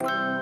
you